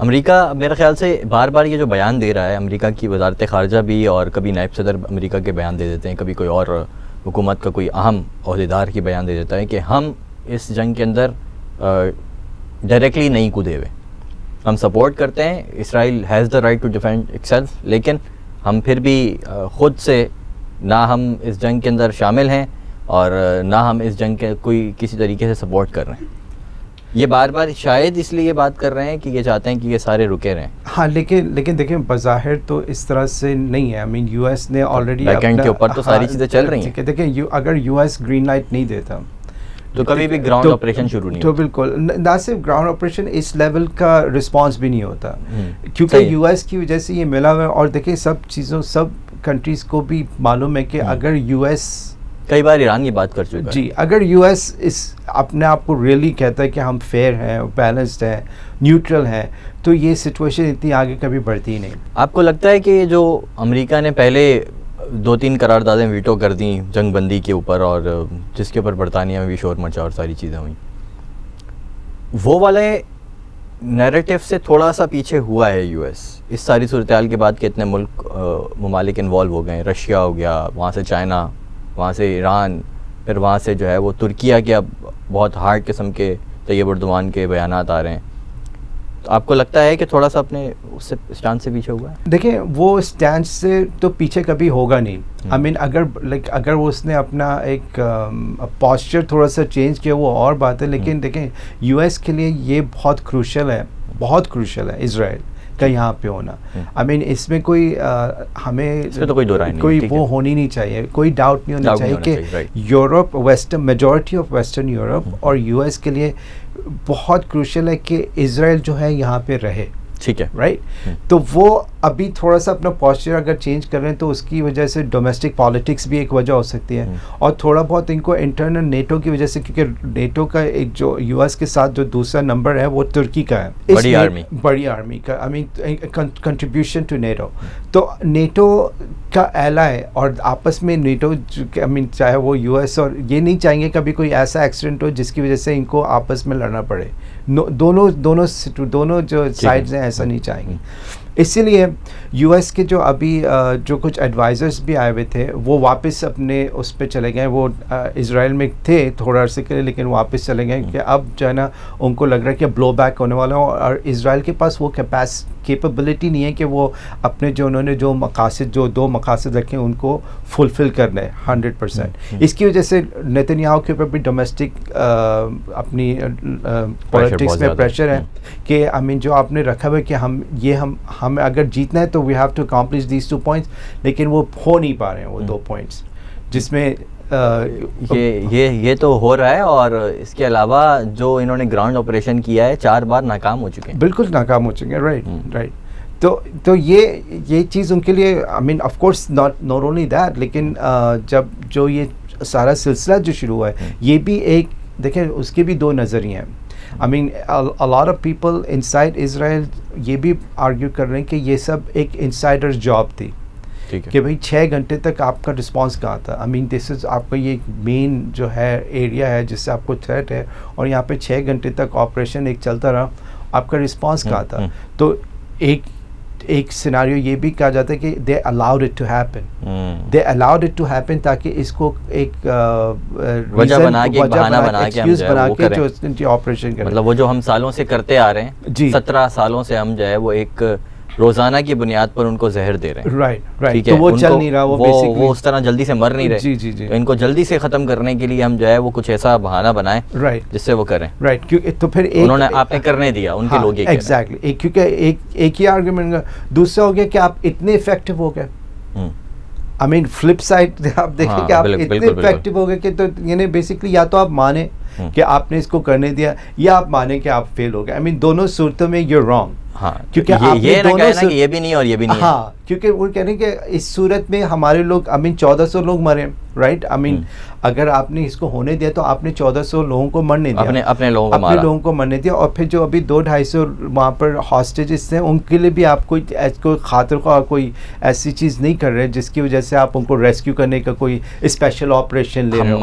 America मेरे ख्याल से बार बार ये जो बयान दे रहा है, अमेरिका की वजारत ख़ारजा भी और कभी नायब सदर अमेरिका के बयान दे देते हैं, कभी कोई और हुकूमत का कोई अहम अहदेदार की बयान दे देता है कि हम इस जंग के अंदर डायरेक्टली नहीं कूदे हुए। हम सपोर्ट करते हैं Israel has the right to defend itself लेकिन हम फिर भी ख़ुद से ना हम इस जंग के अंदर शामिल हैं और ना हम इस जंग के कोई किसी तरीके से सपोर्ट कर रहे हैं। ये बार बार शायद इसलिए ये बात कर रहे हैं कि ये चाहते हैं कि ये सारे रुके रहें। हाँ लेकिन लेकिन देखिए बाहिर तो इस तरह से नहीं है। आई मीन यूएस ने ऑलरेडी के ऊपर तो सारी हाँ, चीज़ें चल रही हैं। देखिए यू अगर यूएस ग्रीन लाइट नहीं देता तो कभी भी ग्राउंड ऑपरेशन तो, ऑपरेशन शुरू नहीं तो बिल्कुल ना सिर्फ़ ग्राउंड ऑपरेशन इस लेवल का रिस्पांस भी नहीं होता। हम्म, क्योंकि यूएस की वजह से ये मिला हुआ है और देखिए सब चीज़ों सब कंट्रीज़ को भी मालूम है कि हम्म। अगर यूएस कई बार ईरान की बात कर चुका है। जी अगर यूएस इस अपने आप को रियली कहता है कि हम फेयर हैं बैलेंस्ड हैं न्यूट्रल हैं तो ये सिचुएशन इतनी आगे कभी बढ़ती ही नहीं। आपको लगता है कि जो अमेरिका ने पहले दो तीन करारदादें वीटो कर दी जंग बंदी के ऊपर और जिसके ऊपर बरतानिया में भी शोर मचा और सारी चीज़ें हुई? वो वाले नैरेटिव से थोड़ा सा पीछे हुआ है यूएस इस सारी सूरत के बाद के इतने मुल्क ममालिक इन्वॉल्व हो गए रशिया हो गया वहाँ से चाइना वहाँ से ईरान, फिर वहाँ से जो है वो तुर्किया के अब बहुत हार्ड किस्म के तैयब उर्दवान के बयान आ रहे हैं। तो आपको लगता है कि थोड़ा सा अपने उससे स्टैंड से पीछे हुआ है देखिए वो स्टैंड से तो पीछे कभी होगा नहीं आई हम्म। मीन अगर लाइक अगर वो उसने अपना एक पॉस्चर थोड़ा सा चेंज किया वो और बात है लेकिन हम्म। देखें यूएस के लिए ये बहुत क्रूशल है बहुत क्रूशल है इसराइल का यहाँ पे होना आई हम्म। मीन इसमें कोई आ, हमें तो कोई नहीं कोई वो होनी नहीं चाहिए कोई डाउट नहीं होना चाहिए कि Europe western majority of western Europe और यूएस के लिए बहुत क्रूशल है कि इसराइल जो है यहाँ पे रहे। ठीक है। Right right? तो वो अभी थोड़ा सा अपना पॉस्चर अगर चेंज कर रहे हैं तो उसकी वजह से डोमेस्टिक पॉलिटिक्स भी एक वजह हो सकती है। हम्म। और थोड़ा बहुत इनको इंटरनल नेटो की वजह से क्योंकि नेटो का एक जो यूएस के साथ जो दूसरा नंबर है वो तुर्की का है। बड़ी आर्मी बड़ी आर्मी का I mean contribution to NATO तो नेटो का एलाय और आपस में नेटो आई मीन चाहे वो यूएस और ये नहीं चाहेंगे कभी कोई ऐसा एक्सीडेंट हो जिसकी वजह से इनको आपस में लड़ना पड़े। दोनों दोनों दोनों जो साइड्स हैं ऐसा नहीं चाहेंगे। इसीलिए यूएस के जो अभी जो कुछ एडवाइज़र्स भी आए हुए थे वो वापस अपने उस पर चले गए। वो इसराइल में थे थोड़ा अर्से के लिए लेकिन वापस चले गए कि अब जो है ना उनको लग रहा है कि ब्लो बैक होने वाला हो और इसराइल के पास वो कैपेस कैपेबिलिटी नहीं है कि वो अपने जो उन्होंने जो मकासद जो दो मकासद रखे उनको फुलफ़िल कर लें हंड्रेड परसेंट इसकी वजह से नेतन्याहू के ऊपर भी डोमेस्टिक अपनी पॉलिटिक्स में प्रेशर है। हम्म। कि आई मीन जो आपने रखा हुआ कि हम ये हम हमें अगर जीतना है तो we have to accomplish these two points लेकिन वो हो नहीं पा रहे हैं वो दो पॉइंट्स हम्म। जिसमें ये ये ये तो हो रहा है और इसके अलावा जो इन्होंने ग्राउंड ऑपरेशन किया है चार बार नाकाम हो चुके हैं बिल्कुल नाकाम हो चुके हैं राइट राइट हम्म। तो तो ये ये चीज़ उनके लिए I mean of course not not only that लेकिन uh, जब जो ये सारा सिलसिला जो शुरू हुआ है हम्म। ये भी एक देखें उसके भी दो नज़रिए हैं I mean a lot of people inside Israel ये भी आर्ग्यू कर रहे हैं कि ये सब एक इनसाइडर जॉब थी। कि भाई छः घंटे तक आपका रिस्पांस कहाँ था? आई मीन दिस इज़ आपका ये मेन जो है एरिया है जिससे आपको थ्रेट है और यहाँ पे छः घंटे तक ऑपरेशन एक चलता रहा आपका रिस्पांस कहाँ हम्म, था? हम्म। तो एक एक सिनारियो ये भी कहा जाता है कि they allowed it to happen they allowed it to happen ताकि इसको एक वजह बना के बहाना बना के बना के जो ऑपरेशन करें। मतलब वो जो हम सालों से करते आ रहे हैं जी। सत्रह सालों से हम जो है वो एक रोज़ाना की बुनियाद पर उनको जहर दे रहे हैं। राइट राइट तो वो चल नहीं रहा वो वो, वो उस तरह जल्दी से मर नहीं रहे। जी जी जी। तो इनको जल्दी से खत्म करने के लिए हम जो है वो कुछ ऐसा बहाना बनाए राइट जिससे वो करें। राइट क्योंकि तो फिर एक, उन्होंने आपने करने दिया उनके हाँ, लोग एग्जैक्टली क्योंकि एक एक ही आर्ग्यूमेंट दूसरा हो गया कि आप इतने इफ़ेक्टिव हो गए। आई मीन फ्लिप साइड आप देखें हाँ, कि आप इतने इफ़ेक्टिव हो गए कि तो यानी बेसिकली या तो आप माने हम्म। कि आपने इसको करने दिया या आप माने कि आप फेल हो गए। आई मीन दोनों सूरतों में यूर रॉन्ग हाँ क्योंकि ये, ये दोनों ना ये भी नहीं और ये भी नहीं हाँ। क्योंकि वो कह रहे हैं कि इस सूरत में हमारे लोग आई मीन चौदह सौ लोग मरे राइट आई मीन अगर आपने इसको होने दिया तो आपने चौदह सौ लोगों को मरने दिया। अपने अपने लोगों को अपने लोगों को मरने दिया और फिर जो अभी दो ढाई सौ वहाँ पर हॉस्टेजेस हैं उनके लिए भी आप कोई कोई खातर का कोई ऐसी चीज़ नहीं कर रहे जिसकी वजह से आप उनको रेस्क्यू करने का कोई स्पेशल ऑपरेशन ले रहे हो।